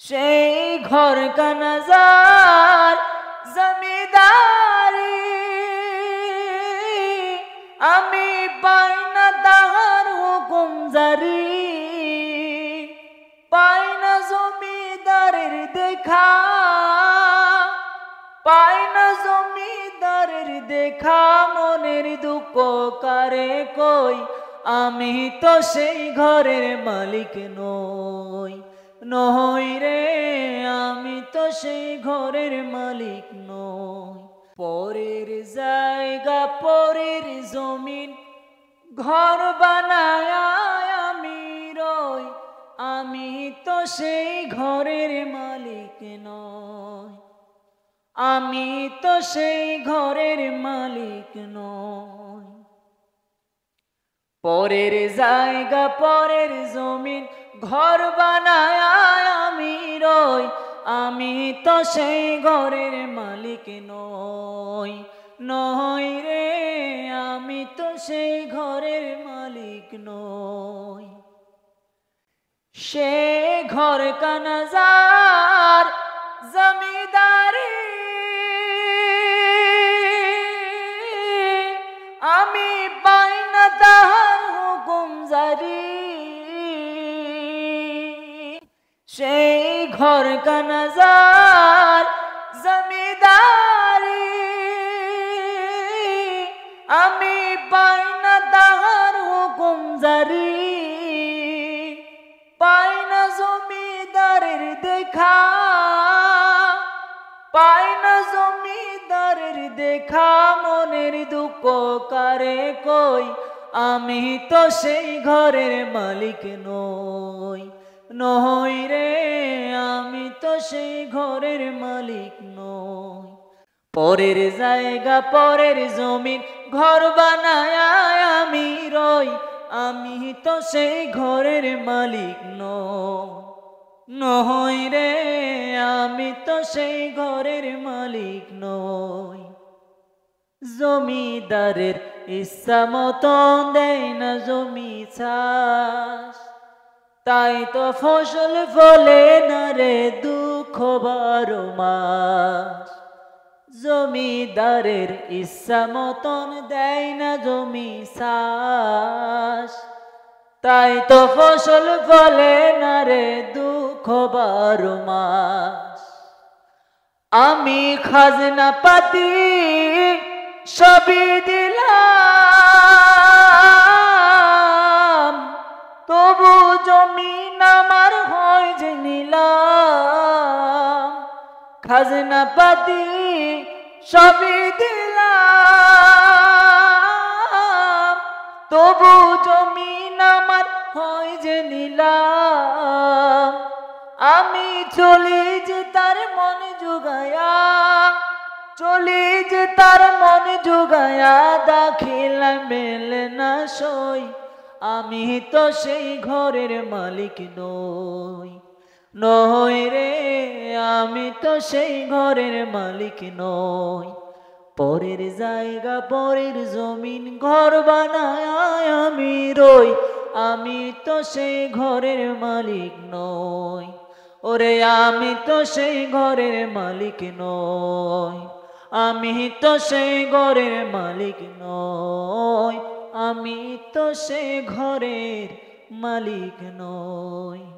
সেই ঘর কানাজার জমিদারি। আমি পাই না তাহার হুকুম জারি পাই না জমিদারের দেখা পাই না জমিদারের দেখা, মনের দুঃখ কারে কই? আমি তো সেই ঘরের মালিক নই। নই রে, আমি তো সেই ঘরের মালিক নই। পরের জায়গা, পরের জমিন, ঘর বানায় আমি রই। আমি তো সেই ঘরের মালিক নই। আমি তো সেই ঘরের মালিক নই। পরের জায়গা, পরের জমিন ঘর বানায় আমি রই, আমি তো সেই ঘরের মালিক নই। নই রে, আমি তো সেই ঘরের মালিক নই। সে ঘর কানাজার জমিদারি সেই ঘর কানাজার জমিদারি। আমি পাই না তাহার হুকুম জারি পাই না জমিদারের দেখা পাই না জমিদারের দেখা, মনের দুঃখ কারে কই? আমি তো সেই ঘরের মালিক নই। নই রে, আমি তো সেই ঘরের মালিক নই। পরের জায়গা, পরের জমিন, ঘর বানায় আমি রই। আমি তো সেই ঘরের মালিক নই। রে, আমি তো সেই ঘরের মালিক নই। জমিদারের ইচ্ছা মতন দেয় না জমি চাষ। তাই তো ফসল ফলে না রে দুঃখ বারো মাস। জমিদারের ইচ্ছা মতন দেয় না জমি চাষ। তাই তো ফসল ফলে না রে দুঃখ বারো মাস। আমি খাজনা পাতি সবই দিলাম। জমিন আমার হয় যে নিলাম। খাজনা পাতি সবই দিলাম। তবু জমিন আমার হয় যে নিলাম। আমি চলি যে তার মন জুগায়া চলি যে তার মন জুগায়া দাখিল মেলে না সই। আমি তো সেই ঘরের মালিক নই নই রে, আমি তো সেই ঘরের মালিক নই। পরের জায়গা, পরের জমিন, ঘর বানায় আমি রই, আমি তো সেই ঘরের মালিক নই। ওরে, আমি তো সেই ঘরের মালিক নই, আমি তো সেই ঘরের মালিক নই। আমি তো সে ঘরের মালিক নই।